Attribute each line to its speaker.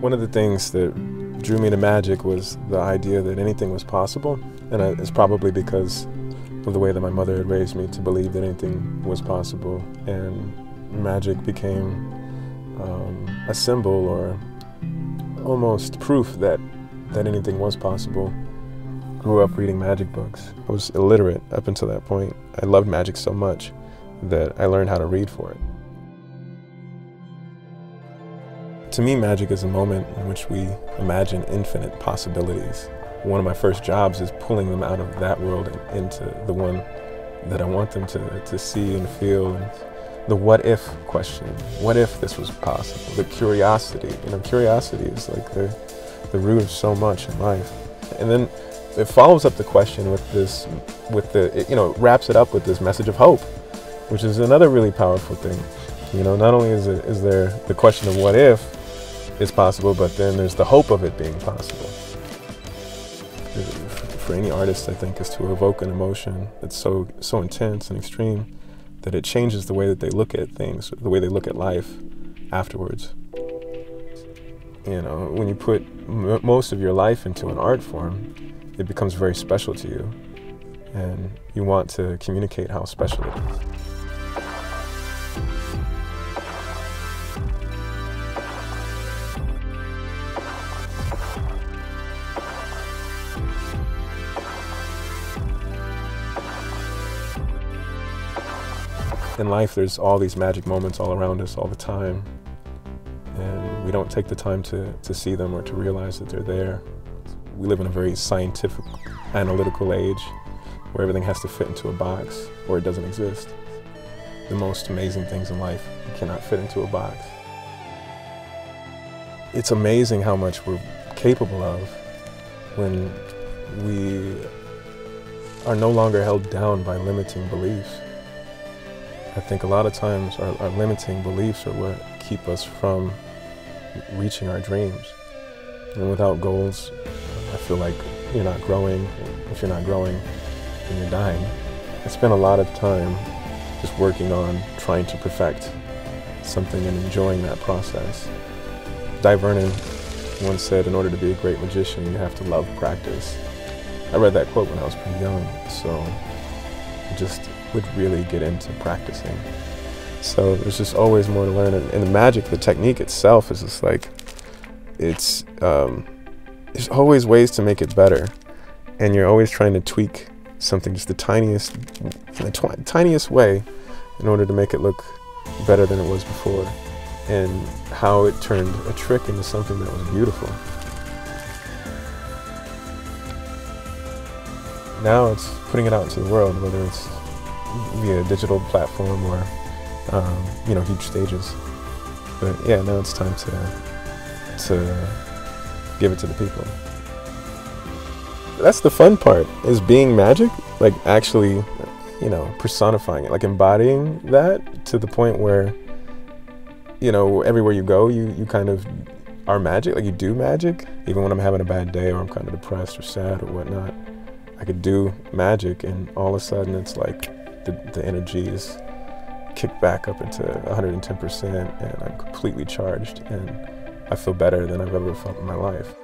Speaker 1: One of the things that drew me to magic was the idea that anything was possible, and it's probably because of the way that my mother had raised me to believe that anything was possible, and magic became um, a symbol or almost proof that, that anything was possible. Grew up reading magic books. I was illiterate up until that point. I loved magic so much that I learned how to read for it. To me, magic is a moment in which we imagine infinite possibilities. One of my first jobs is pulling them out of that world and into the one that I want them to, to see and feel. And the what if question. What if this was possible? The curiosity. You know, curiosity is like the, the root of so much in life. And then it follows up the question with this, with the, it, you know, wraps it up with this message of hope, which is another really powerful thing. You know, not only is, it, is there the question of what if is possible, but then there's the hope of it being possible. For any artist, I think, is to evoke an emotion that's so, so intense and extreme that it changes the way that they look at things, the way they look at life afterwards. You know, when you put most of your life into an art form, it becomes very special to you. And you want to communicate how special it is. In life, there's all these magic moments all around us all the time. And we don't take the time to, to see them or to realize that they're there. We live in a very scientific, analytical age where everything has to fit into a box or it doesn't exist. The most amazing things in life cannot fit into a box. It's amazing how much we're capable of when we are no longer held down by limiting beliefs. I think a lot of times our, our, limiting beliefs are what keep us from reaching our dreams. And without goals, I feel like you're not growing. If you're not growing, then you're dying. I spent a lot of time just working on trying to perfect something and enjoying that process. Dai Vernon once said, in order to be a great magician, you have to love practice. I read that quote when I was pretty young, so just would really get into practicing. So there's just always more to learn. And, and the magic, the technique itself is just like, it's, um, there's always ways to make it better. And you're always trying to tweak something just the tiniest, the tiniest way in order to make it look better than it was before. And how it turned a trick into something that was beautiful. Now it's putting it out into the world, whether it's via digital platform or um, you know huge stages. But yeah, now it's time to to give it to the people. That's the fun part is being magic, like actually, you know, personifying it, like embodying that to the point where you know everywhere you go, you you kind of are magic, like you do magic. Even when I'm having a bad day or I'm kind of depressed or sad or whatnot, I could do magic, and all of a sudden it's like the, the energy is kicked back up into 110% and I'm completely charged and I feel better than I've ever felt in my life.